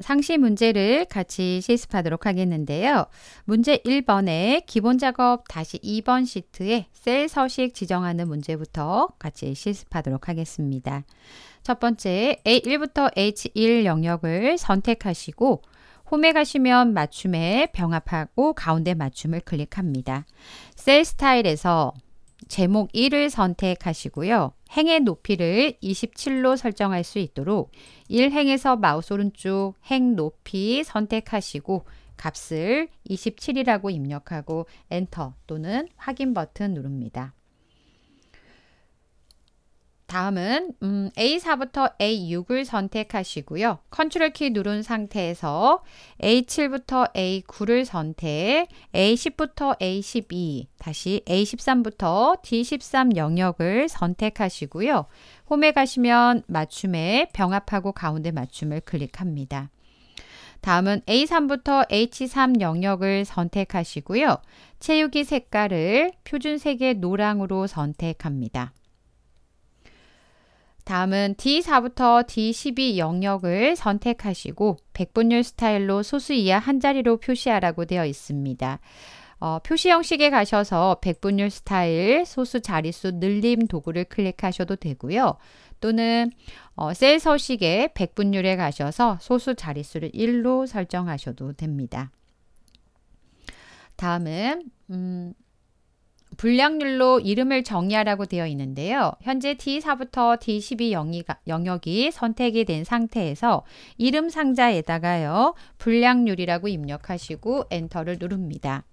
상시 문제를 같이 실습하도록 하겠는데요. 문제 1번에 기본 작업 다시 2번 시트에 셀 서식 지정하는 문제부터 같이 실습하도록 하겠습니다. 첫 번째 A1부터 H1 영역을 선택하시고 홈에 가시면 맞춤에 병합하고 가운데 맞춤을 클릭합니다. 셀 스타일에서 제목 1을 선택하시고요. 행의 높이를 27로 설정할 수 있도록 1행에서 마우스 오른쪽 행 높이 선택하시고 값을 27이라고 입력하고 엔터 또는 확인 버튼 누릅니다. 다음은 음, A4부터 A6을 선택하시고요. 컨트롤 키 누른 상태에서 A7부터 A9를 선택, A10부터 A12, 다시 A13부터 D13 영역을 선택하시고요. 홈에 가시면 맞춤에 병합하고 가운데 맞춤을 클릭합니다. 다음은 A3부터 H3 영역을 선택하시고요. 채우기 색깔을 표준색의 노랑으로 선택합니다. 다음은 D4부터 D12 영역을 선택하시고 백분율 스타일로 소수 이하 한 자리로 표시하라고 되어 있습니다. 어, 표시 형식에 가셔서 백분율 스타일 소수 자릿수 늘림 도구를 클릭하셔도 되고요. 또는 어, 셀 서식에 백분율에 가셔서 소수 자릿수를 1로 설정하셔도 됩니다. 다음은 음, 분량률로 이름을 정의하라고 되어 있는데요. 현재 D4부터 D12 영역이 선택이 된 상태에서 이름 상자에다가요. 분량률이라고 입력하시고 엔터를 누릅니다.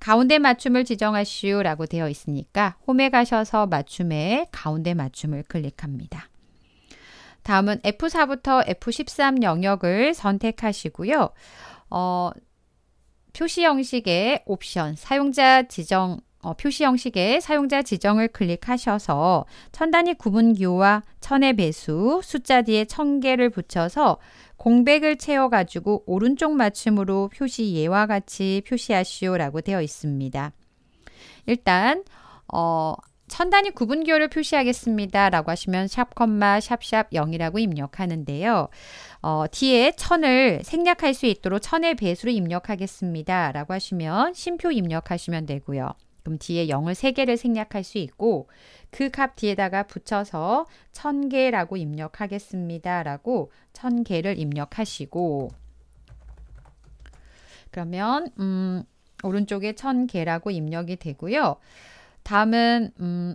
가운데 맞춤을 지정하시오 라고 되어 있으니까 홈에 가셔서 맞춤에 가운데 맞춤을 클릭합니다. 다음은 F4부터 F13 영역을 선택하시고요. 어, 표시 형식의 옵션, 사용자 지정 어, 표시 형식의 사용자 지정을 클릭하셔서 천 단위 구분기호와 천의 배수, 숫자 뒤에 천 개를 붙여서 공백을 채워가지고 오른쪽 맞춤으로 표시 예와 같이 표시하시오라고 되어 있습니다. 일단 어, 천 단위 구분기호를 표시하겠습니다. 라고 하시면 샵 컴마 샵샵 0이라고 입력하는데요. 어, 뒤에 천을 생략할 수 있도록 천의 배수를 입력하겠습니다. 라고 하시면 심표 입력하시면 되고요. 그럼 뒤에 0을 3개를 생략할 수 있고 그 값 뒤에다가 붙여서 1000개라고 입력하겠습니다. 라고 1000개를 입력하시고 그러면 음, 오른쪽에 1000개라고 입력이 되고요. 다음은 음,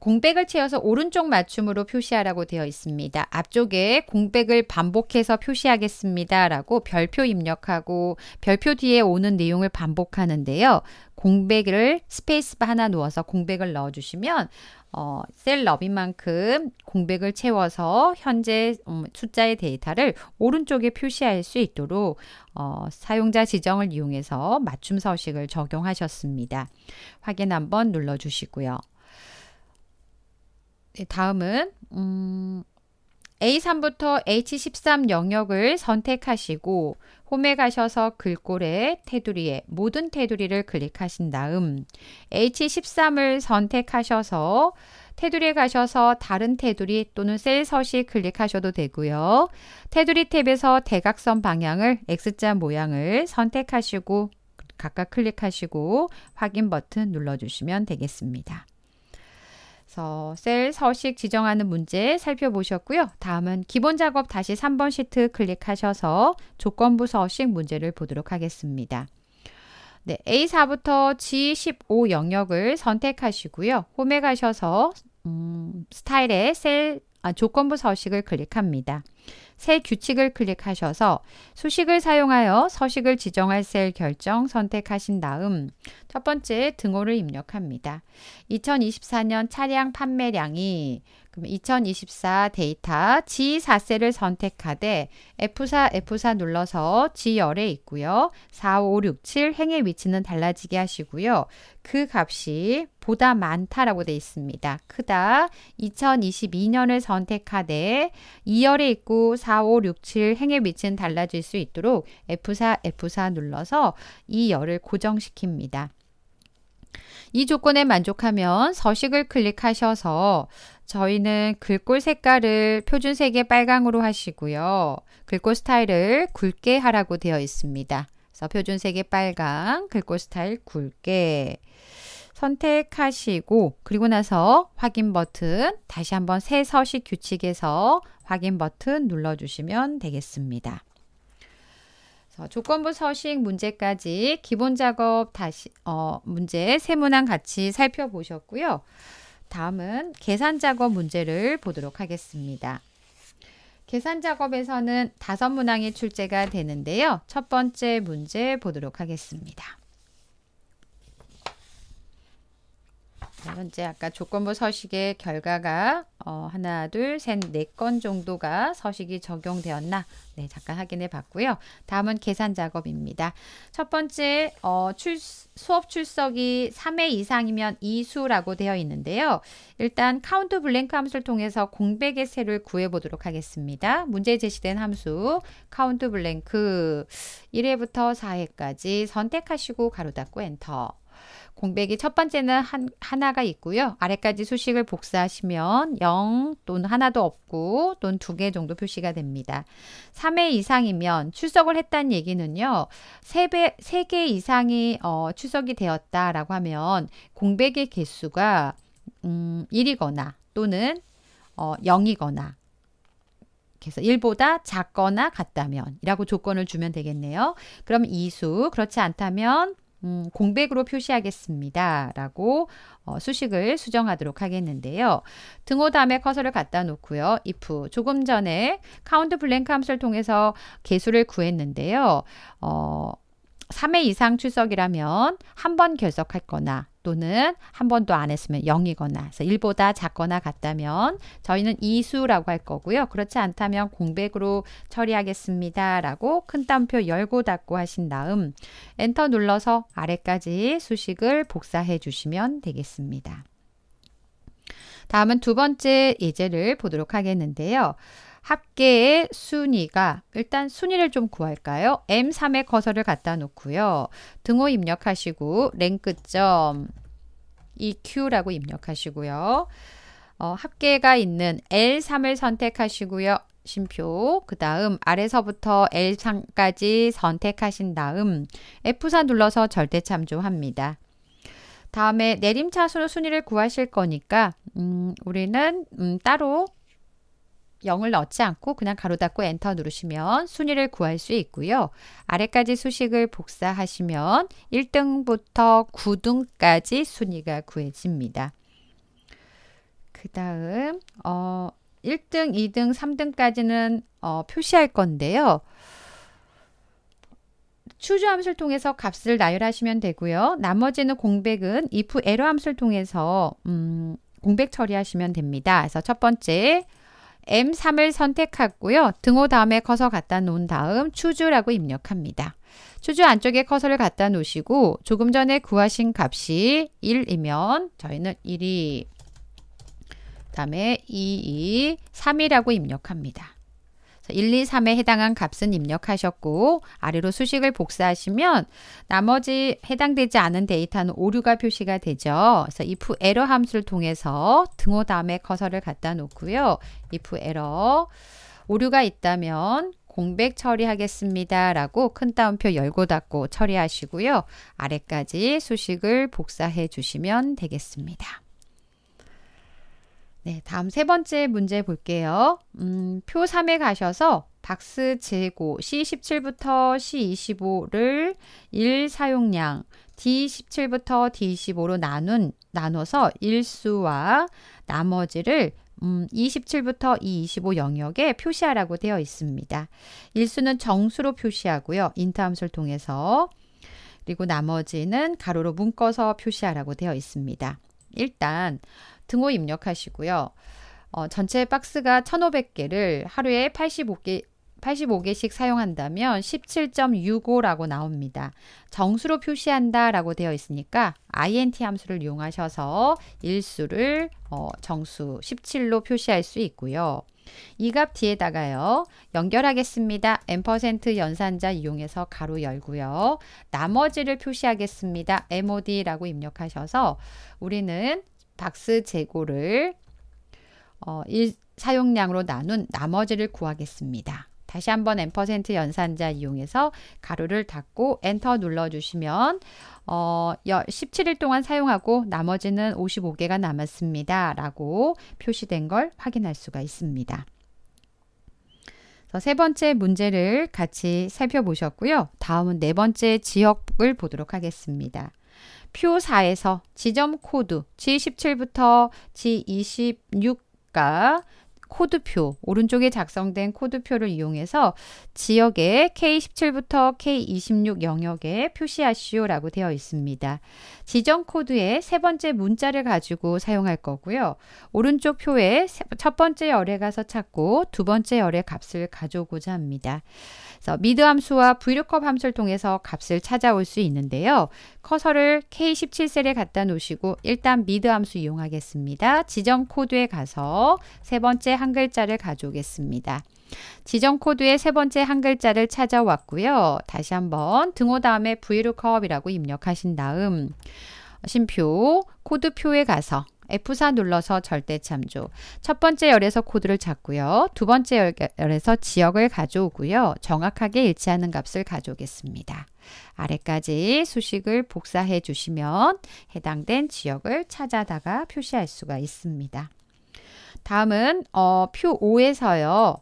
공백을 채워서 오른쪽 맞춤으로 표시하라고 되어 있습니다. 앞쪽에 공백을 반복해서 표시하겠습니다. 라고 별표 입력하고 별표 뒤에 오는 내용을 반복하는데요. 공백을 스페이스바 하나 누워서 공백을 넣어주시면 어, 셀 너빈 만큼 공백을 채워서 현재 음, 숫자의 데이터를 오른쪽에 표시할 수 있도록 어, 사용자 지정을 이용해서 맞춤 서식을 적용하셨습니다. 확인 한번 눌러주시고요. 네, 다음은 음, A3부터 H13 영역을 선택하시고 홈에 가셔서 글꼴에 테두리에 모든 테두리를 클릭하신 다음 H13을 선택하셔서 테두리에 가셔서 다른 테두리 또는 셀 서식 클릭하셔도 되고요. 테두리 탭에서 대각선 방향을 X자 모양을 선택하시고 각각 클릭하시고 확인 버튼 눌러주시면 되겠습니다. 그래서 셀 서식 지정하는 문제 살펴보셨고요. 다음은 기본 작업 다시 3번 시트 클릭하셔서 조건부 서식 문제를 보도록 하겠습니다. 네, A4부터 G15 영역을 선택하시고요. 홈에 가셔서 음, 스타일의 셀 아, 조건부 서식을 클릭합니다. 새 규칙을 클릭하셔서 수식을 사용하여 서식을 지정할 셀 결정 선택하신 다음 첫 번째 등호를 입력합니다. 2024년 차량 판매량이 그럼 2024 데이터 G4셀을 선택하되 F4, F4 눌러서 G열에 있고요. 4, 5, 6, 7 행의 위치는 달라지게 하시고요. 그 값이 보다 많다라고 되어 있습니다. 크다 2022년을 선택하되 2열에 있고 4, 5, 6, 7 행의 위치는 달라질 수 있도록 F4, F4 눌러서 이 열을 고정시킵니다. 이 조건에 만족하면 서식을 클릭하셔서 저희는 글꼴 색깔을 표준색의 빨강으로 하시고요. 글꼴 스타일을 굵게 하라고 되어 있습니다. 그래서 표준색의 빨강, 글꼴 스타일 굵게 선택하시고 그리고 나서 확인 버튼 다시 한번 새 서식 규칙에서 확인 버튼 눌러주시면 되겠습니다. 조건부 서식 문제까지 기본 작업 다시 어, 문제 세 문항 같이 살펴보셨고요. 다음은 계산 작업 문제를 보도록 하겠습니다. 계산 작업에서는 다섯 문항이 출제가 되는데요. 첫 번째 문제 보도록 하겠습니다. 현재 아까 조건부 서식의 결과가 어, 하나, 둘, 셋, 네 건 정도가 서식이 적용되었나? 네, 잠깐 확인해 봤고요. 다음은 계산 작업입니다. 첫 번째 어, 출, 수업 출석이 3회 이상이면 이수라고 되어 있는데요. 일단 COUNTBLANK 함수를 통해서 공백의 수를 구해 보도록 하겠습니다. 문제에 제시된 함수 COUNTBLANK 1회부터 4회까지 선택하시고 괄호 닫고 엔터. 공백이 첫 번째는 한, 하나가 있고요. 아래까지 수식을 복사하시면 0 또는 하나도 없고 또는 두 개 정도 표시가 됩니다. 3회 이상이면 출석을 했다는 얘기는요. 3배, 3개 이상이 어, 출석이 되었다라고 하면 공백의 개수가 음, 1이거나 또는 어, 0이거나 그래서 1보다 작거나 같다면 이라고 조건을 주면 되겠네요. 그럼 이수 그렇지 않다면 음, 공백으로 표시하겠습니다. 라고 어, 수식을 수정하도록 하겠는데요. 등호 다음에 커서를 갖다 놓고요. if 조금 전에 COUNTBLANK 함수를 통해서 개수를 구했는데요. 어, 3회 이상 출석이라면 한 번 결석하거나 또는 한 번도 안 했으면 0이거나 그래서 1보다 작거나 같다면 저희는 이수라고 할 거고요. 그렇지 않다면 공백으로 처리하겠습니다. 라고 큰 따옴표 열고 닫고 하신 다음 엔터 눌러서 아래까지 수식을 복사해 주시면 되겠습니다. 다음은 두 번째 예제를 보도록 하겠는데요. 합계의 순위가 일단 순위를 좀 구할까요? M3의 커서를 갖다 놓고요. 등호 입력하시고 랭크점 EQ라고 입력하시고요. 어, 합계가 있는 L3을 선택하시고요. 심표 그 다음 아래서부터 L3까지 선택하신 다음 F4 눌러서 절대 참조합니다. 다음에 내림차순으로 순위를 구하실 거니까 음, 우리는 음, 따로 0을 넣지 않고 그냥 가로 닫고 엔터 누르시면 순위를 구할 수 있고요. 아래까지 수식을 복사하시면 1등부터 9등까지 순위가 구해집니다. 그 다음 어, 1등, 2등, 3등까지는 어, 표시할 건데요. 추주 함수를 통해서 값을 나열하시면 되고요. 나머지는 공백은 if 에러 함수를 통해서 음, 공백 처리하시면 됩니다. 그래서 첫 번째 M3을 선택하고요. 등호 다음에 커서 갖다 놓은 다음 추주라고 입력합니다. 추주 안쪽에 커서를 갖다 놓으시고 조금 전에 구하신 값이 1이면 저희는 1이 다음에 2, 2, 3이라고 입력합니다. 1, 2, 3에 해당한 값은 입력하셨고 아래로 수식을 복사하시면 나머지 해당되지 않은 데이터는 오류가 표시가 되죠. 그래서 if error 함수를 통해서 등호 다음에 커서를 갖다 놓고요. if error 오류가 있다면 공백 처리하겠습니다. 라고 큰 따옴표 열고 닫고 처리하시고요. 아래까지 수식을 복사해 주시면 되겠습니다. 네, 다음 세 번째 문제 볼게요. 음, 표 3에 가셔서 박스 재고 C17부터 C25를 1 사용량 D17부터 D25로 나눈, 나눠서 일수와 나머지를 음, E17부터 E25 영역에 표시하라고 되어 있습니다. 일수는 정수로 표시하고요. INT 함수를 통해서 그리고 나머지는 괄호로 묶어서 표시하라고 되어 있습니다. 일단 등호 입력하시고요. 어, 전체 박스가 1,500개를 하루에 85개 85개씩 사용한다면 17.65라고 나옵니다. 정수로 표시한다 라고 되어 있으니까 int 함수를 이용하셔서 일수를 어, 정수 17로 표시할 수 있고요. 이 값 뒤에다가요. 연결하겠습니다. n% 연산자 이용해서 가로 열고요. 나머지를 표시하겠습니다. MOD라고 입력하셔서 우리는 박스 재고를 어, 일, 사용량으로 나눈 나머지를 구하겠습니다. 다시 한번 n% 연산자 이용해서 가로를 닫고 엔터 눌러주시면 어, 17일 동안 사용하고 나머지는 55개가 남았습니다. 라고 표시된 걸 확인할 수가 있습니다. 세 번째 문제를 같이 살펴보셨고요. 다음은 네 번째 지역을 보도록 하겠습니다. 표 4에서 지점 코드 G17부터 G26가 코드표, 오른쪽에 작성된 코드표를 이용해서 지역의 K17부터 K26 영역에 표시하시오라고 되어 있습니다. 지점 코드의 세 번째 문자를 가지고 사용할 거고요. 오른쪽 표에 첫 번째 열에 가서 찾고 두 번째 열의 값을 가져오고자 합니다. 그래서 MID 함수와 vlookup 함수를 통해서 값을 찾아올 수 있는데요. 커서를 K17셀에 갖다 놓으시고 일단 MID 함수 이용하겠습니다. 지점 코드에 가서 세 번째 한 글자를 가져오겠습니다. 지점 코드의 세 번째 한 글자를 찾아왔고요. 다시 한번 등호 다음에 vlookup이라고 입력하신 다음 심표 코드표에 가서 F4 눌러서 절대 참조. 첫 번째 열에서 코드를 찾고요. 두 번째 열에서 지역을 가져오고요. 정확하게 일치하는 값을 가져오겠습니다. 아래까지 수식을 복사해 주시면 해당된 지역을 찾아다가 표시할 수가 있습니다. 다음은 어, 표 5에서요.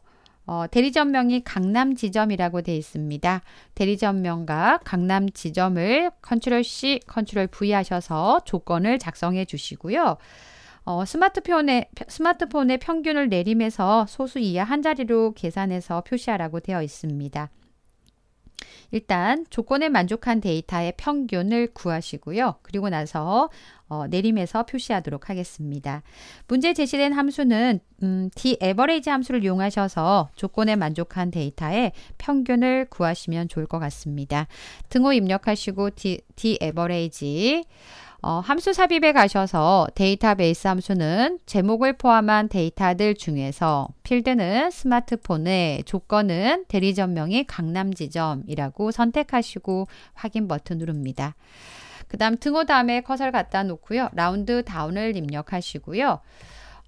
어, 대리점명이 강남 지점이라고 되어 있습니다. 대리점명과 강남 지점을 컨트롤 C, 컨트롤 V 하셔서 조건을 작성해 주시고요. 어, 스마트폰에, 스마트폰의 평균을 내림해서 소수 이하 한 자리로 계산해서 표시하라고 되어 있습니다. 일단 조건에 만족한 데이터의 평균을 구하시고요. 그리고 나서 어, 내림해서 표시하도록 하겠습니다. 문제 제시된 함수는 음, DAVERAGE 함수를 이용하셔서 조건에 만족한 데이터의 평균을 구하시면 좋을 것 같습니다. 등호 입력하시고 DAVERAGE 어, 함수 삽입에 가셔서 데이터베이스 함수는 제목을 포함한 데이터들 중에서 필드는 스마트폰에 조건은 대리점명이 강남지점이라고 선택하시고 확인 버튼 누릅니다. 그 다음 등호 다음에 커서를 갖다 놓고요. ROUNDDOWN을 입력하시고요.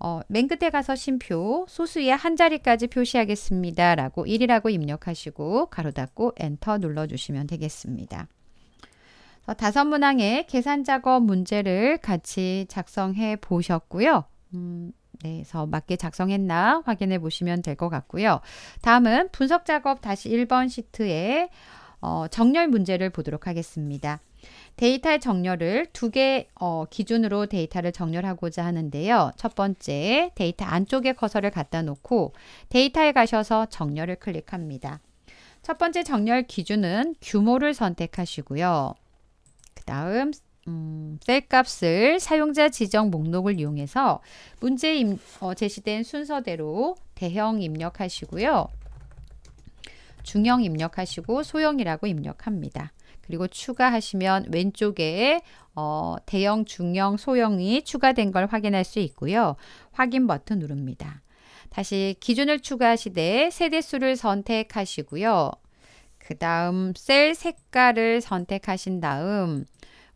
어, 맨 끝에 가서 쉼표 소수의 한 자리까지 표시하겠습니다. 라고 1이라고 입력하시고 괄호 닫고 엔터 눌러주시면 되겠습니다. 다섯 문항의 계산 작업 문제를 같이 작성해 보셨고요. 음, 네, 그래서 맞게 작성했나 확인해 보시면 될 것 같고요. 다음은 분석 작업 다시 1번 시트에 어, 정렬 문제를 보도록 하겠습니다. 데이터의 정렬을 두개 어, 기준으로 데이터를 정렬하고자 하는데요. 첫 번째, 데이터 안쪽에 커서를 갖다 놓고 데이터에 가셔서 정렬을 클릭합니다. 첫 번째 정렬 기준은 규모를 선택하시고요. 다음 음, 셀 값을 사용자 지정 목록을 이용해서 문제 임, 어, 제시된 순서대로 대형 입력하시고요. 중형 입력하시고 소형이라고 입력합니다. 그리고 추가하시면 왼쪽에 어, 대형, 중형, 소형이 추가된 걸 확인할 수 있고요. 확인 버튼 누릅니다. 다시 기준을 추가하시되 세대수를 선택하시고요. 그 다음 셀 색깔을 선택하신 다음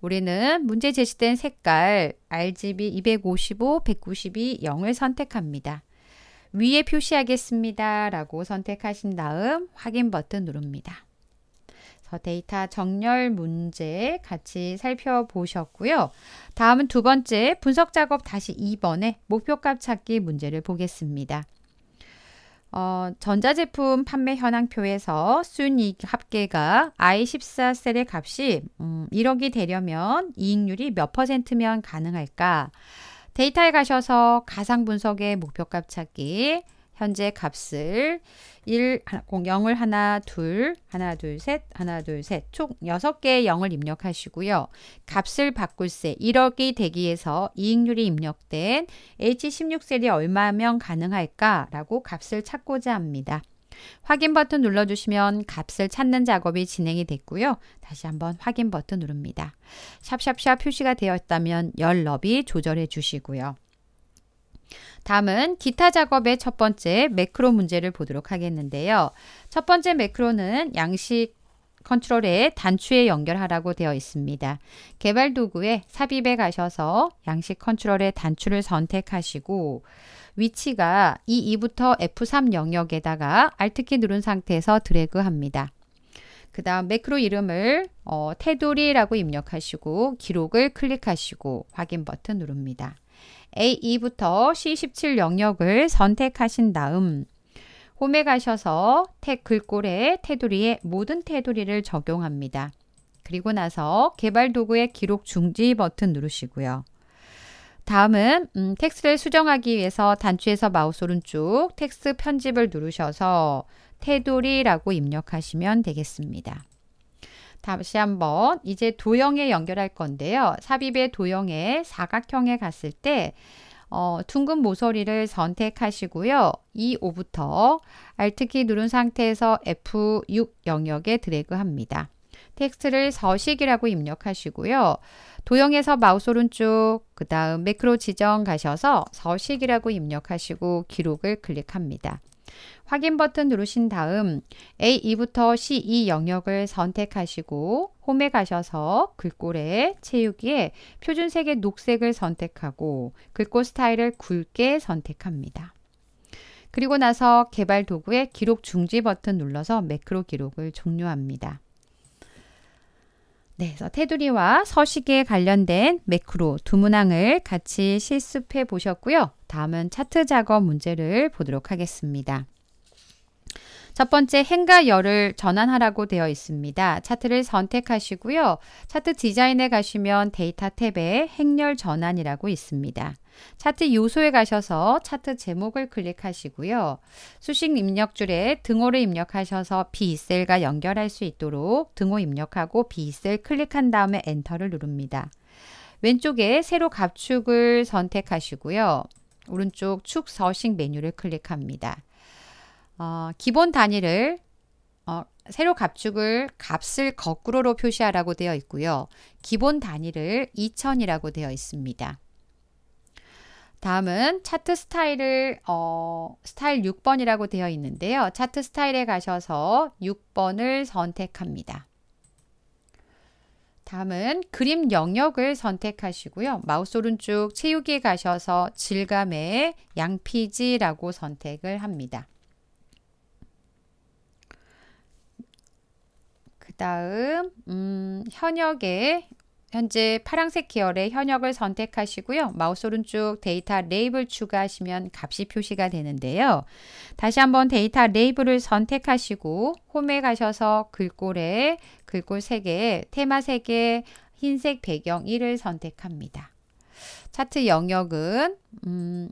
우리는 문제 제시된 색깔 RGB 255, 192, 0을 선택합니다. 위에 표시하겠습니다. 라고 선택하신 다음 확인 버튼 누릅니다. 데이터 정렬 문제 같이 살펴보셨고요. 다음은 두 번째 분석 작업 다시 2번에 목표값 찾기 문제를 보겠습니다. 어, 전자제품 판매 현황표에서 순이익 합계가 I14 셀의 값이 음, 1억이 되려면 이익률이 몇 퍼센트면 가능할까? 데이터에 가셔서 가상 분석의 목표값 찾기 현재 값을 1, 0을 하나, 둘, 하나, 둘, 셋, 하나, 둘, 셋, 총 6개의 0을 입력하시고요. 값을 바꿀 세 1억이 되기 위해서 이익률이 입력된 H16셀이 얼마면 가능할까라고 값을 찾고자 합니다. 확인 버튼 눌러주시면 값을 찾는 작업이 진행이 됐고요. 다시 한번 확인 버튼 누릅니다. 샵샵샵 표시가 되었다면 열 너비 조절해 주시고요. 다음은 기타 작업의 첫 번째 매크로 문제를 보도록 하겠는데요. 첫 번째 매크로는 양식 컨트롤에 단추에 연결하라고 되어 있습니다. 개발 도구에 삽입에 가셔서 양식 컨트롤의 단추를 선택하시고 위치가 E2부터 F3 영역에다가 Alt키 누른 상태에서 드래그 합니다. 그 다음 매크로 이름을 어, 테두리라고 입력하시고 기록을 클릭하시고 확인 버튼 누릅니다. A2부터 C17 영역을 선택하신 다음 홈에 가셔서 태 글꼴에 테두리에 모든 테두리를 적용합니다. 그리고 나서 개발 도구의 기록 중지 버튼 누르시고요. 다음은 음, 텍스트를 수정하기 위해서 단추에서 마우스 오른쪽 텍스트 편집을 누르셔서 테두리라고 입력하시면 되겠습니다. 다시 한번 이제 도형에 연결할 건데요. 삽입의 도형에 사각형에 갔을 때 어, 둥근 모서리를 선택하시고요. E5부터 Alt키 누른 상태에서 F6 영역에 드래그 합니다. 텍스트를 서식이라고 입력하시고요. 도형에서 마우스 오른쪽 그 다음 매크로 지정 가셔서 서식이라고 입력하시고 기록을 클릭합니다. 확인 버튼 누르신 다음 A2부터 C2 영역을 선택하시고 홈에 가셔서 글꼴에 채우기에 표준색의 녹색을 선택하고 글꼴 스타일을 굵게 선택합니다. 그리고 나서 개발 도구의 기록 중지 버튼 눌러서 매크로 기록을 종료합니다. 네, 그래서 테두리와 서식에 관련된 매크로 두 문항을 같이 실습해 보셨고요. 다음은 차트 작업 문제를 보도록 하겠습니다. 첫 번째 행과 열을 전환하라고 되어 있습니다. 차트를 선택하시고요. 차트 디자인에 가시면 데이터 탭에 행렬 전환이라고 있습니다. 차트 요소에 가셔서 차트 제목을 클릭하시고요. 수식 입력 줄에 등호를 입력하셔서 B2셀과 연결할 수 있도록 등호 입력하고 B2셀 클릭한 다음에 엔터를 누릅니다. 왼쪽에 세로 갑축을 선택하시고요. 오른쪽 축 서식 메뉴를 클릭합니다. 어, 기본 단위를 어, 세로 갑축을 값을 거꾸로로 표시하라고 되어 있고요. 기본 단위를 2000이라고 되어 있습니다. 다음은 차트 스타일을 어, 스타일 6번이라고 되어 있는데요. 차트 스타일에 가셔서 6번을 선택합니다. 다음은 그림 영역을 선택하시고요. 마우스 오른쪽 채우기에 가셔서 질감의 양피지라고 선택을 합니다. 다음 음, 현역에 현재 파란색 계열의 현역을 선택하시고요. 마우스 오른쪽 데이터 레이블 추가하시면 값이 표시가 되는데요. 다시 한번 데이터 레이블을 선택하시고 홈에 가셔서 글꼴에 글꼴 3개, 테마 3개, 흰색 배경 1을 선택합니다. 차트 영역은 음,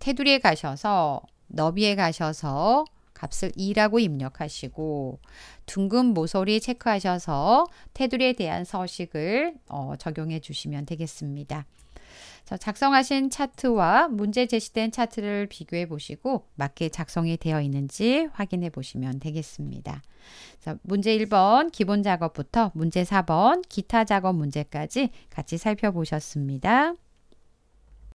테두리에 가셔서 너비에 가셔서 값을 2라고 입력하시고 둥근 모서리 체크하셔서 테두리에 대한 서식을 어, 적용해 주시면 되겠습니다. 작성하신 차트와 문제 제시된 차트를 비교해 보시고 맞게 작성이 되어 있는지 확인해 보시면 되겠습니다. 문제 1번 기본 작업부터 문제 4번 기타 작업 문제까지 같이 살펴보셨습니다.